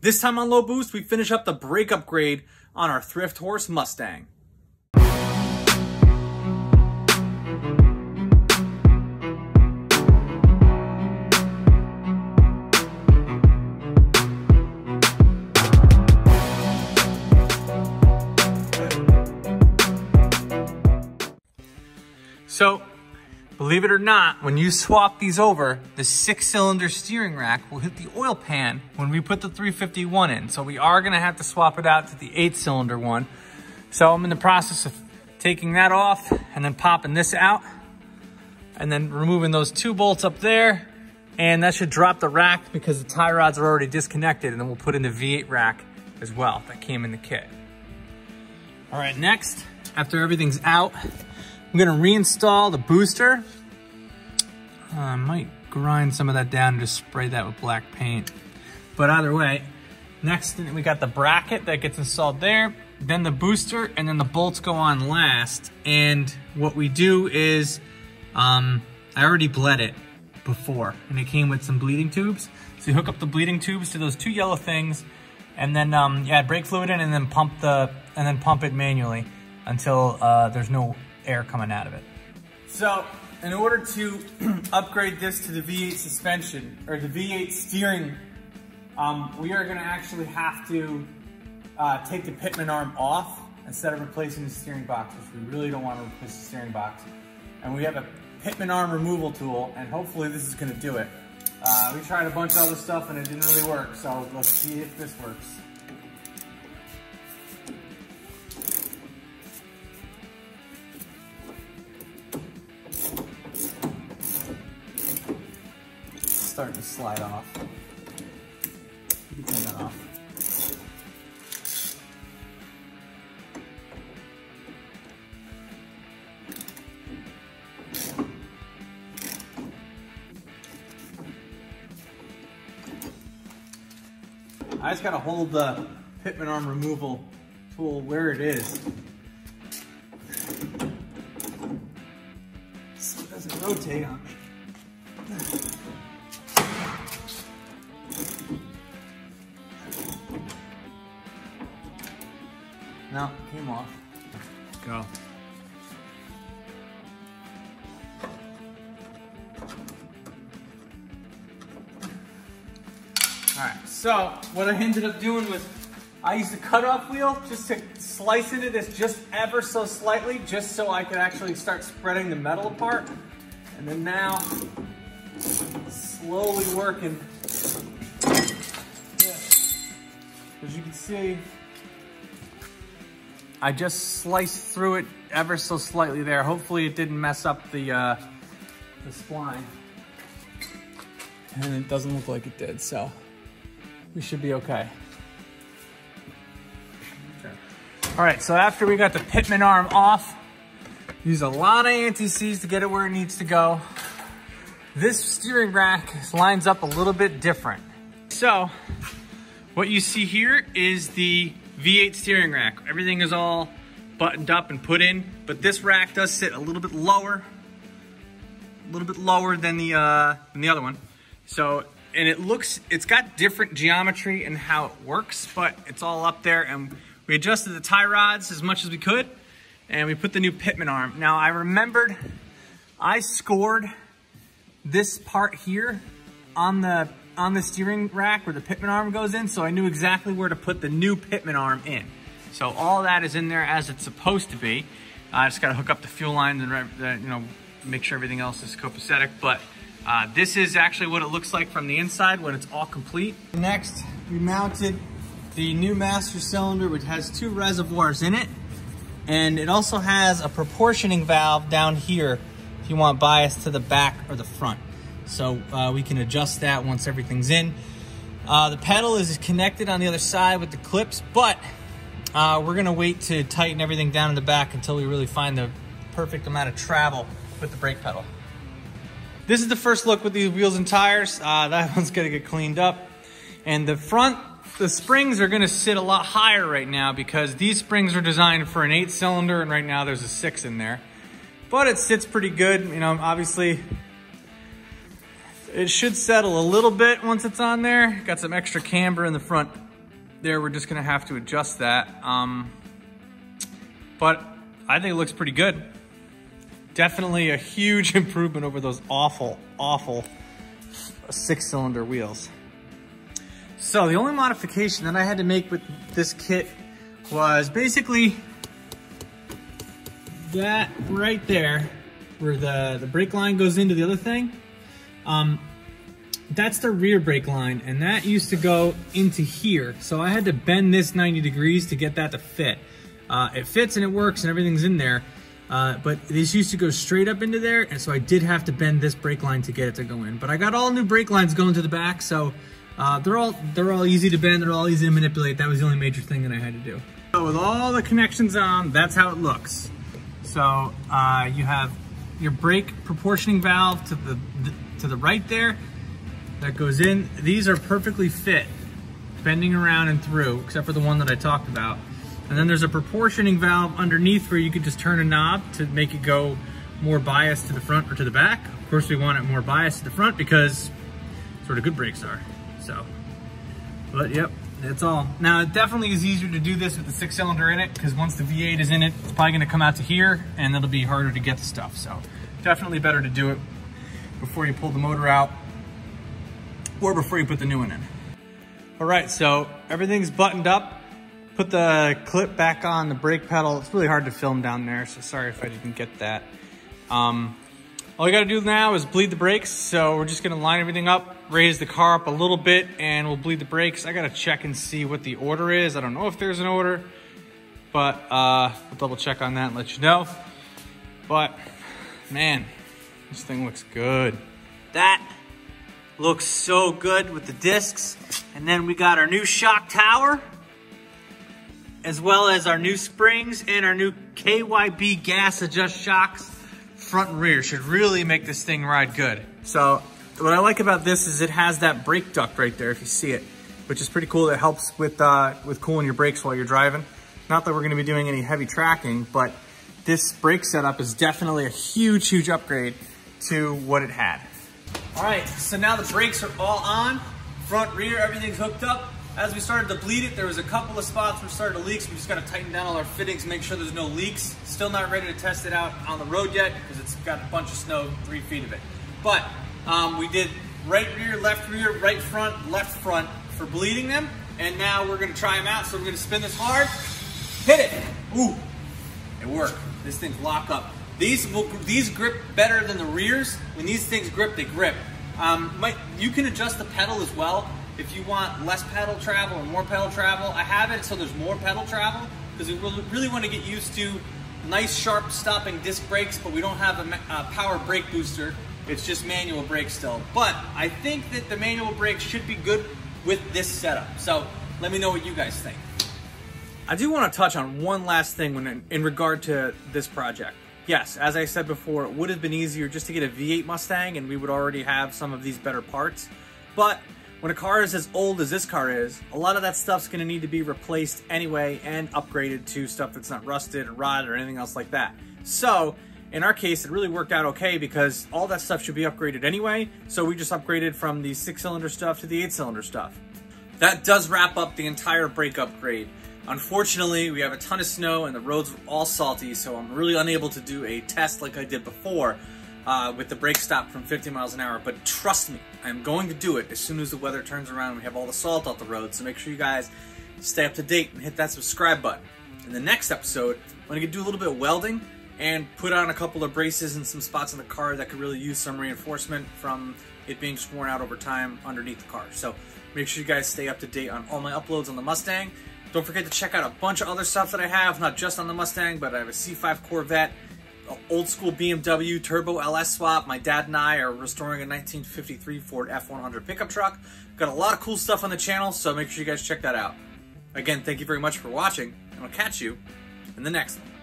This time on Low Boost, we finish up the brake upgrade on our Thrift Horse Mustang. So, believe it or not, when you swap these over, the six cylinder steering rack will hit the oil pan when we put the 351 in. So we are gonna have to swap it out to the eight cylinder one. So I'm in the process of taking that off and then popping this out and then removing those two bolts up there. And that should drop the rack because the tie rods are already disconnected and then we'll put in the V8 rack as well that came in the kit. All right, next, after everything's out, I'm gonna reinstall the booster. Uh, I might grind some of that down and just spray that with black paint. But either way, next we got the bracket that gets installed there, then the booster, and then the bolts go on last. And what we do is, um, I already bled it before, and it came with some bleeding tubes. So you hook up the bleeding tubes to those two yellow things, and then um, you add brake fluid in, and then pump the, and then pump it manually until uh, there's no air coming out of it. So in order to upgrade this to the V8 suspension or the V8 steering, um, we are gonna actually have to uh, take the pitman arm off instead of replacing the steering box, which we really don't want to replace the steering box. And we have a pitman arm removal tool, and hopefully this is gonna do it. Uh, we tried a bunch of other stuff and it didn't really work, so let's see if this works. Starting to slide off. Turn that off. I just gotta hold the pitman arm removal tool where it is. So it doesn't rotate on me. No, came off. Go. All right, so what I ended up doing was I used a cutoff wheel just to slice into this just ever so slightly, just so I could actually start spreading the metal apart. And then now, slowly working. Yeah. As you can see, I just sliced through it ever so slightly there. Hopefully it didn't mess up the, uh, the spline. And it doesn't look like it did, so we should be okay. okay. All right, so after we got the pitman arm off, use a lot of anti-seize to get it where it needs to go. This steering rack lines up a little bit different. So what you see here is the V8 steering rack. Everything is all buttoned up and put in, but this rack does sit a little bit lower, a little bit lower than the, uh, than the other one. So, and it looks, it's got different geometry and how it works, but it's all up there and we adjusted the tie rods as much as we could and we put the new pitman arm. Now I remembered I scored this part here on the on the steering rack where the pitman arm goes in, so I knew exactly where to put the new pitman arm in. So all that is in there as it's supposed to be. I just gotta hook up the fuel lines and uh, you know make sure everything else is copacetic, but uh, this is actually what it looks like from the inside when it's all complete. Next, we mounted the new master cylinder, which has two reservoirs in it. And it also has a proportioning valve down here if you want bias to the back or the front. So uh, we can adjust that once everything's in. Uh, the pedal is connected on the other side with the clips, but uh, we're gonna wait to tighten everything down in the back until we really find the perfect amount of travel with the brake pedal. This is the first look with these wheels and tires. Uh, that one's gonna get cleaned up. And the front, the springs are gonna sit a lot higher right now because these springs are designed for an eight cylinder and right now there's a six in there. But it sits pretty good. You know, obviously it should settle a little bit once it's on there. Got some extra camber in the front there, we're just gonna have to adjust that. Um, but I think it looks pretty good. Definitely a huge improvement over those awful, awful six cylinder wheels. So the only modification that I had to make with this kit was basically that right there where the, the brake line goes into the other thing. Um, that's the rear brake line and that used to go into here. So I had to bend this 90 degrees to get that to fit. Uh, it fits and it works and everything's in there. Uh, but this used to go straight up into there, and so I did have to bend this brake line to get it to go in. But I got all new brake lines going to the back, so uh, they're all they're all easy to bend, they're all easy to manipulate. That was the only major thing that I had to do. So with all the connections on, that's how it looks. So uh, you have your brake proportioning valve to the, the to the right there that goes in. These are perfectly fit, bending around and through, except for the one that I talked about. And then there's a proportioning valve underneath where you could just turn a knob to make it go more biased to the front or to the back. Of course, we want it more biased to the front because that's where the good brakes are. So, but yep, that's all. Now, it definitely is easier to do this with the six cylinder in it because once the V8 is in it, it's probably gonna come out to here and it'll be harder to get the stuff. So definitely better to do it before you pull the motor out or before you put the new one in. All right, so everything's buttoned up put the clip back on the brake pedal. It's really hard to film down there, so sorry if I didn't get that. Um, all you gotta do now is bleed the brakes. So we're just gonna line everything up, raise the car up a little bit, and we'll bleed the brakes. I gotta check and see what the order is. I don't know if there's an order, but uh, we'll double check on that and let you know. But man, this thing looks good. That looks so good with the discs. And then we got our new shock tower as well as our new springs and our new KYB Gas-a-Just shocks front and rear should really make this thing ride good. So what I like about this is it has that brake duct right there if you see it, which is pretty cool. It helps with, uh, with cooling your brakes while you're driving. Not that we're gonna be doing any heavy tracking, but this brake setup is definitely a huge, huge upgrade to what it had. All right, so now the brakes are all on, front, rear, everything's hooked up. As we started to bleed it, there was a couple of spots where started to leak, so we just gotta tighten down all our fittings, make sure there's no leaks. Still not ready to test it out on the road yet, because it's got a bunch of snow, three feet of it. But um, we did right rear, left rear, right front, left front for bleeding them, and now we're gonna try them out. So we're gonna spin this hard, hit it. Ooh, it worked. This thing's lock up. These will these grip better than the rears. When these things grip, they grip. Um, you can adjust the pedal as well. If you want less pedal travel or more pedal travel, I have it so there's more pedal travel because we really want to get used to nice sharp stopping disc brakes, but we don't have a, a power brake booster. It's just manual brakes still. But I think that the manual brakes should be good with this setup. So let me know what you guys think. I do want to touch on one last thing when in, in regard to this project. Yes, as I said before, it would have been easier just to get a V8 Mustang and we would already have some of these better parts. But when a car is as old as this car is, a lot of that stuff's gonna need to be replaced anyway and upgraded to stuff that's not rusted or rotted or anything else like that. So, in our case, it really worked out okay because all that stuff should be upgraded anyway, so we just upgraded from the six-cylinder stuff to the eight-cylinder stuff. That does wrap up the entire brake upgrade. Unfortunately, we have a ton of snow and the roads are all salty, so I'm really unable to do a test like I did before, uh, with the brake stop from 50 miles an hour. But trust me, I'm going to do it as soon as the weather turns around and we have all the salt off the road. So make sure you guys stay up to date and hit that subscribe button. In the next episode, I'm going to do a little bit of welding and put on a couple of braces in some spots in the car that could really use some reinforcement from it being just worn out over time underneath the car. So make sure you guys stay up to date on all my uploads on the Mustang. Don't forget to check out a bunch of other stuff that I have, not just on the Mustang, but I have a C5 Corvette, old school BMW turbo LS swap. My dad and I are restoring a 1953 Ford F100 pickup truck. Got a lot of cool stuff on the channel, so make sure you guys check that out. Again, thank you very much for watching, and I'll catch you in the next one.